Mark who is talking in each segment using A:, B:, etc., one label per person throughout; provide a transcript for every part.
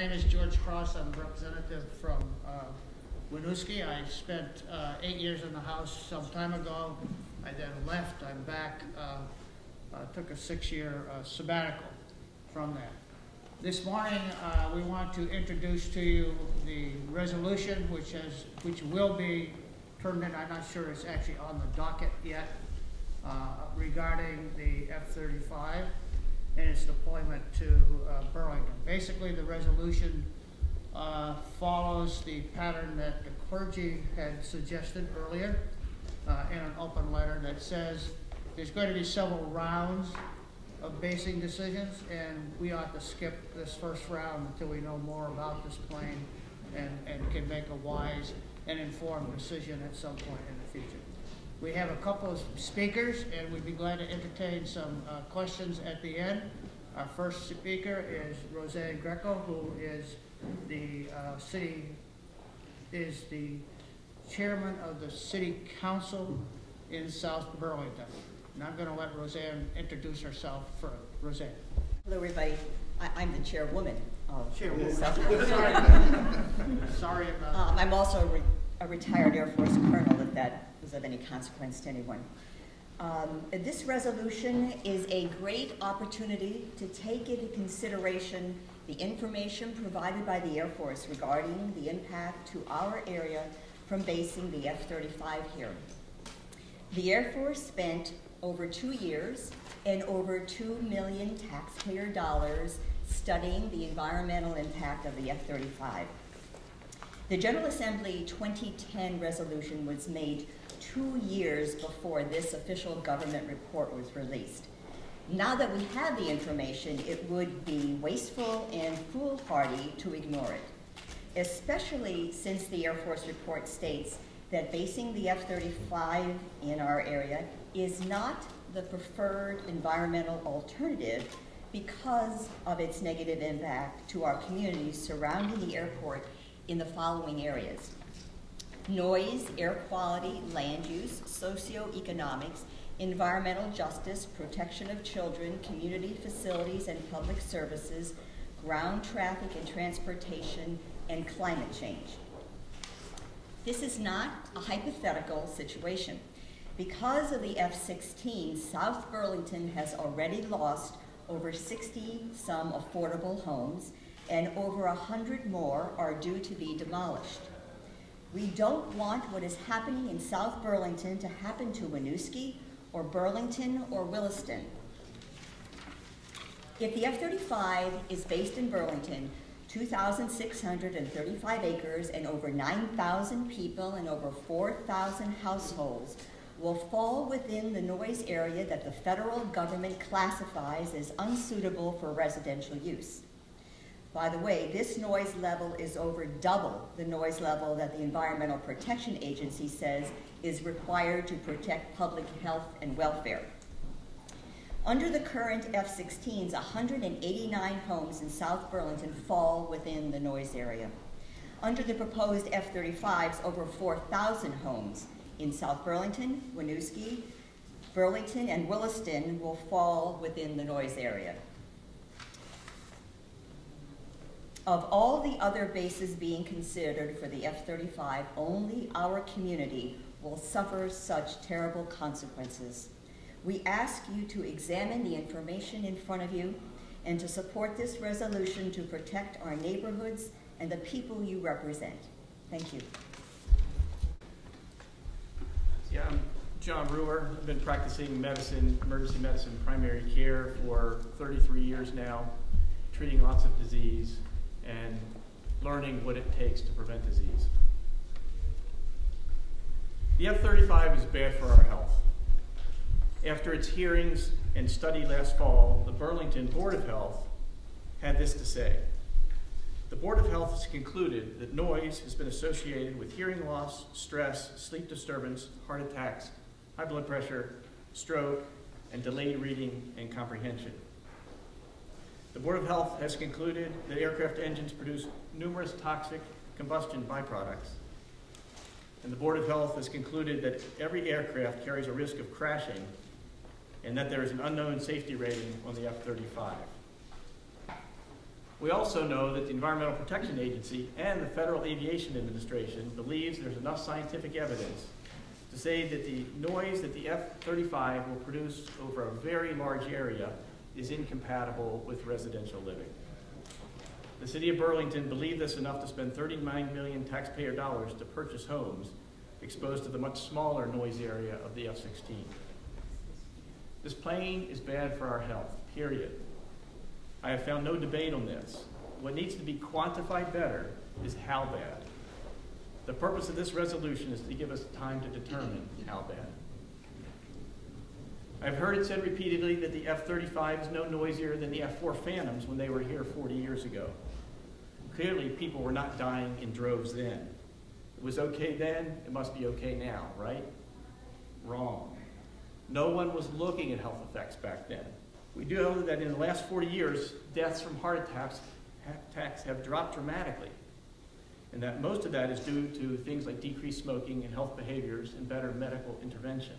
A: name is George Cross. I'm a representative from uh, Winooski. I spent uh, eight years in the House some time ago. I then left. I'm back. Uh, uh, took a six-year uh, sabbatical from that. This morning, uh, we want to introduce to you the resolution, which has, which will be turned in. I'm not sure it's actually on the docket yet regarding the F-35 and its deployment to uh, Burlington. Basically, the resolution uh, follows the pattern that the clergy had suggested earlier uh, in an open letter that says there's going to be several rounds of basing decisions, and we ought to skip this first round until we know more about this plane and, and can make a wise and informed decision at some point in the future. We have a couple of speakers, and we'd be glad to entertain some uh, questions at the end. Our first speaker is Rosanne Greco, who is the uh, city, is the chairman of the city council in South Burlington. And I'm going to let Rosanne introduce herself first. Rosanne.
B: Hello, everybody. I, am the chairwoman of
A: Chairwoman.
B: South
A: Sorry. Sorry about
B: um, I'm also a, re a, retired Air Force colonel, if that was of any consequence to anyone. Um, this resolution is a great opportunity to take into consideration the information provided by the Air Force regarding the impact to our area from basing the F-35 here. The Air Force spent over two years and over two million taxpayer dollars studying the environmental impact of the F-35. The General Assembly 2010 resolution was made two years before this official government report was released. Now that we have the information, it would be wasteful and foolhardy to ignore it, especially since the Air Force report states that basing the F-35 in our area is not the preferred environmental alternative because of its negative impact to our communities surrounding the airport in the following areas. Noise, air quality, land use, socioeconomics, environmental justice, protection of children, community facilities and public services, ground traffic and transportation, and climate change. This is not a hypothetical situation. Because of the F-16, South Burlington has already lost over 60 some affordable homes, and over 100 more are due to be demolished. We don't want what is happening in South Burlington to happen to Winooski or Burlington or Williston. If the F-35 is based in Burlington, 2,635 acres and over 9,000 people and over 4,000 households will fall within the noise area that the federal government classifies as unsuitable for residential use. By the way, this noise level is over double the noise level that the Environmental Protection Agency says is required to protect public health and welfare. Under the current F-16s, 189 homes in South Burlington fall within the noise area. Under the proposed F-35s, over 4,000 homes in South Burlington, Winooski, Burlington, and Williston will fall within the noise area. Of all the other bases being considered for the F-35, only our community will suffer such terrible consequences. We ask you to examine the information in front of you and to support this resolution to protect our neighborhoods and the people you represent. Thank you.
C: Yeah, I'm John Reuwer. I've been practicing medicine, emergency medicine, primary care for 33 years now, treating lots of disease and learning what it takes to prevent disease. The F-35 is bad for our health. After its hearings and study last fall, the Burlington Board of Health had this to say. The Board of Health has concluded that noise has been associated with hearing loss, stress, sleep disturbance, heart attacks, high blood pressure, stroke, and delayed reading and comprehension. The Board of Health has concluded that aircraft engines produce numerous toxic combustion byproducts. And the Board of Health has concluded that every aircraft carries a risk of crashing and that there is an unknown safety rating on the F-35. We also know that the Environmental Protection Agency and the Federal Aviation Administration believes there's enough scientific evidence to say that the noise that the F-35 will produce over a very large area is incompatible with residential living. The city of Burlington believed this enough to spend 39 million taxpayer dollars to purchase homes exposed to the much smaller noise area of the F-16. This plane is bad for our health, period. I have found no debate on this. What needs to be quantified better is how bad. The purpose of this resolution is to give us time to determine how bad. I've heard it said repeatedly that the F-35 is no noisier than the F-4 Phantoms when they were here 40 years ago. Clearly, people were not dying in droves then. It was okay then, it must be okay now, right? Wrong. No one was looking at health effects back then. We do know that in the last 40 years, deaths from heart attacks, attacks have dropped dramatically. And that most of that is due to things like decreased smoking and health behaviors and better medical intervention.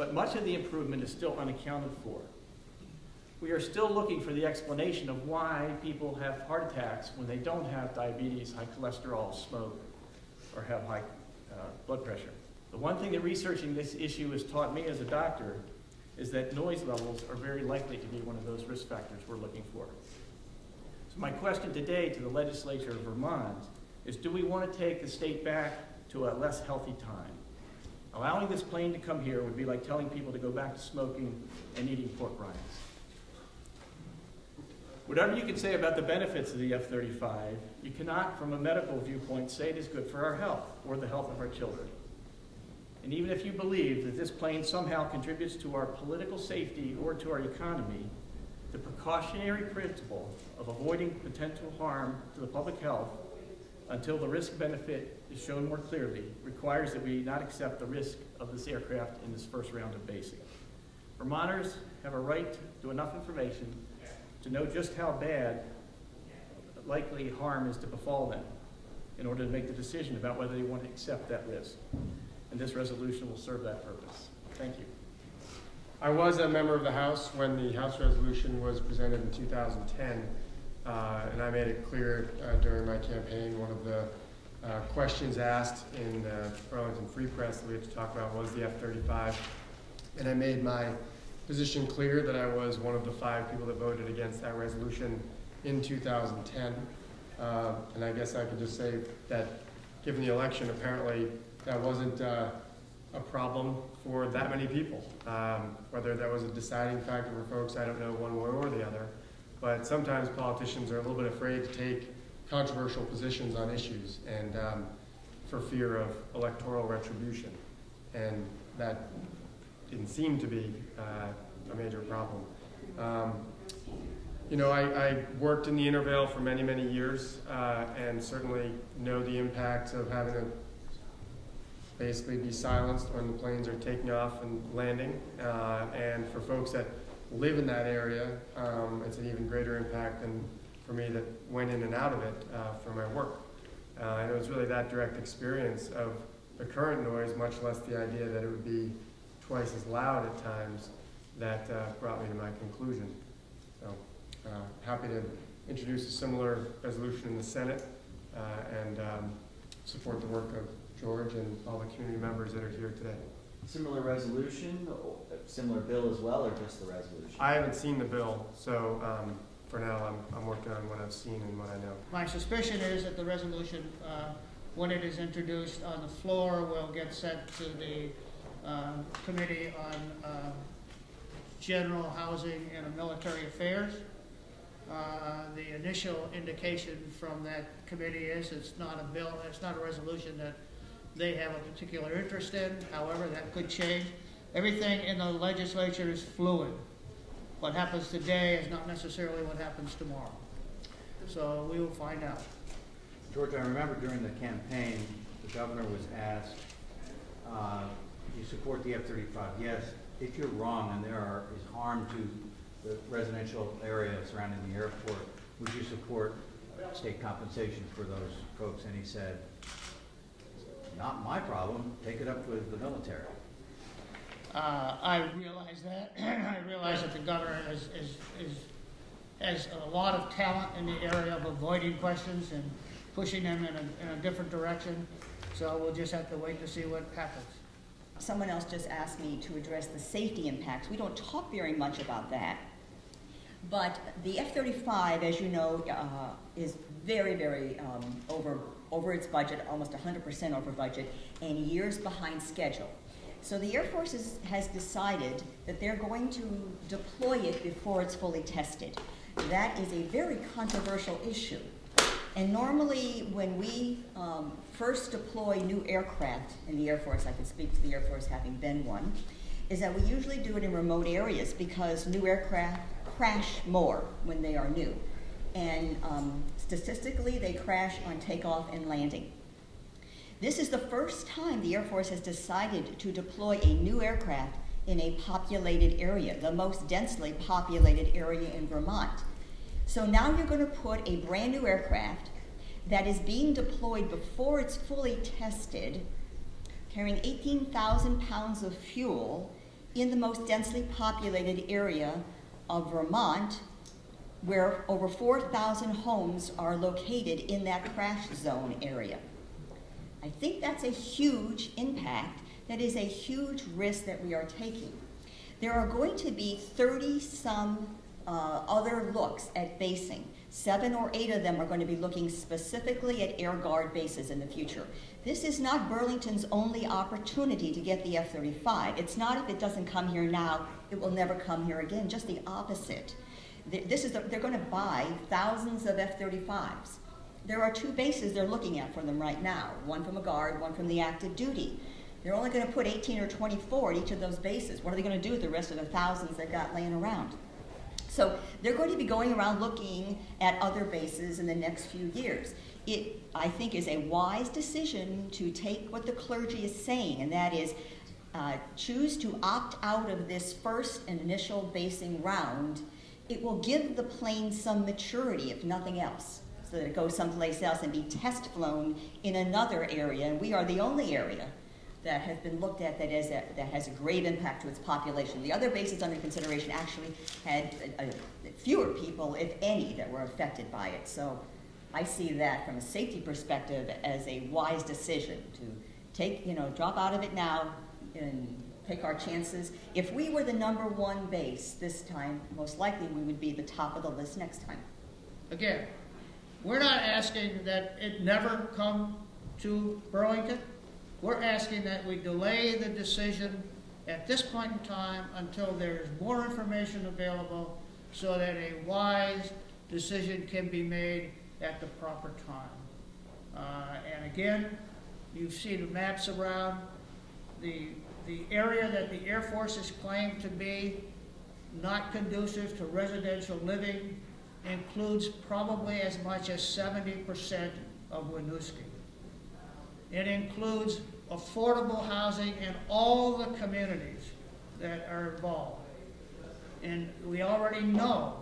C: But much of the improvement is still unaccounted for. We are still looking for the explanation of why people have heart attacks when they don't have diabetes, high cholesterol, smoke, or have high uh, blood pressure. The one thing that researching this issue has taught me as a doctor is that noise levels are very likely to be one of those risk factors we're looking for. So my question today to the legislature of Vermont is do we want to take the state back to a less healthy time? Allowing this plane to come here would be like telling people to go back to smoking and eating pork rinds. Whatever you can say about the benefits of the F-35, you cannot, from a medical viewpoint, say it is good for our health or the health of our children. And even if you believe that this plane somehow contributes to our political safety or to our economy, the precautionary principle of avoiding potential harm to the public health until the risk benefit is shown more clearly requires that we not accept the risk of this aircraft in this first round of basing. Vermonters have a right to enough information to know just how bad likely harm is to befall them in order to make the decision about whether they want to accept that risk. And this resolution will serve that purpose. Thank you.
D: I was a member of the House when the House resolution was presented in 2010, uh, and I made it clear uh, during my campaign, one of the uh, questions asked in the Burlington Free Press that we had to talk about was the F-35, and I made my position clear that I was one of the five people that voted against that resolution in 2010. Uh, and I guess I could just say that given the election, apparently that wasn't uh, a problem for that many people. Um, whether that was a deciding factor for folks, I don't know one way or the other. But sometimes politicians are a little bit afraid to take controversial positions on issues and um, for fear of electoral retribution. And that didn't seem to be uh, a major problem. Um, you know, I, I, worked in the Intervale for many, many years uh, and certainly know the impact of having to basically be silenced when the planes are taking off and landing. Uh, and for folks that live in that area, um, it's an even greater impact than for me that went in and out of it uh, for my work. Uh, and it was really that direct experience of the current noise, much less the idea that it would be twice as loud at times that uh, brought me to my conclusion. So uh, happy to introduce a similar resolution in the Senate uh, and um, support the work of George and all the community members that are here today.
E: Similar resolution, similar bill as well, or just the resolution?
D: I haven't seen the bill, so um, for now I'm, I'm working on what I've seen and what I know.
A: My suspicion is that the resolution, uh, when it is introduced on the floor, will get sent to the uh, Committee on uh, General Housing and Military Affairs. Uh, The initial indication from that committee is it's not a bill, it's not a resolution that they have a particular interest in. However, that could change. Everything in the legislature is fluid. What happens today is not necessarily what happens tomorrow. So we will find out.
E: George, I remember during the campaign, the governor was asked, uh, you support the F-35? Yes. If you're wrong and there are, is harm to the residential area surrounding the airport, would you support state compensation for those folks? And he said, not my problem, take it up with the military.
A: Uh, I realize that. I realize that the governor is, is, is has a lot of talent in the area of avoiding questions and pushing them in a, in a different direction. So we'll just have to wait to see what happens.
B: Someone else just asked me to address the safety impacts. We don't talk very much about that. But the F-35, as you know, uh, is very, very um, over, over its budget, almost 100% over budget, and years behind schedule. So the Air Force is, has decided that they're going to deploy it before it's fully tested. That is a very controversial issue. And normally, when we um, first deploy new aircraft in the Air Force, I can speak to the Air Force having been one, is that we usually do it in remote areas because new aircraft crash more when they are new. And um, statistically, they crash on takeoff and landing. This is the first time the Air Force has decided to deploy a new aircraft in a populated area, the most densely populated area in Vermont. So now you're going to put a brand new aircraft that is being deployed before it's fully tested, carrying 18,000 pounds of fuel in the most densely populated area of Vermont, where over 4,000 homes are located in that crash zone area. I think that's a huge impact. That is a huge risk that we are taking. There are going to be 30 some uh, other looks at basing. Seven or eight of them are going to be looking specifically at air guard bases in the future. This is not Burlington's only opportunity to get the F 35. It's not if it doesn't come here now, it will never come here again, just the opposite. This is the, they're going to buy thousands of F 35s. There are two bases they're looking at for them right now one from a guard, one from the active duty. They're only going to put 18 or 24 at each of those bases. What are they going to do with the rest of the thousands they've got laying around? So they're going to be going around looking at other bases in the next few years. It, I think, is a wise decision to take what the clergy is saying, and that is uh, choose to opt out of this first and initial basing round. It will give the plane some maturity, if nothing else, so that it goes someplace else and be test flown in another area. And we are the only area that has been looked at that, is a, that has a grave impact to its population. The other bases under consideration actually had a, a, fewer people, if any, that were affected by it. So I see that from a safety perspective as a wise decision to take, you know, drop out of it now and take our chances. If we were the number one base this time, most likely we would be the top of the list next time.
A: Again, we're not asking that it never come to Burlington. We're asking that we delay the decision at this point in time until there's more information available so that a wise decision can be made at the proper time. Uh, and again, you see the maps around. The, the area that the Air Force has claimed to be not conducive to residential living includes probably as much as 70% of Winooski. It includes affordable housing in all the communities that are involved. And we already know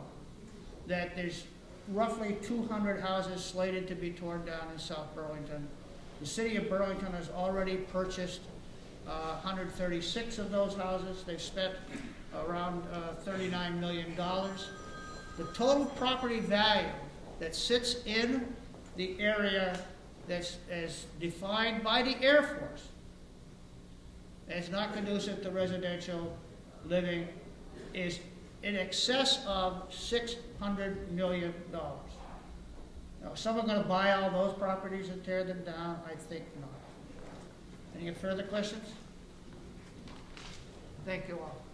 A: that there's roughly 200 houses slated to be torn down in South Burlington. The city of Burlington has already purchased uh, 136 of those houses. They've spent around uh, $39 million. The total property value that sits in the area that's as defined by the Air Force as not conducive to residential living is in excess of $600 million. Now, is someone going to buy all those properties and tear them down? I think not. Any further questions? Thank you all.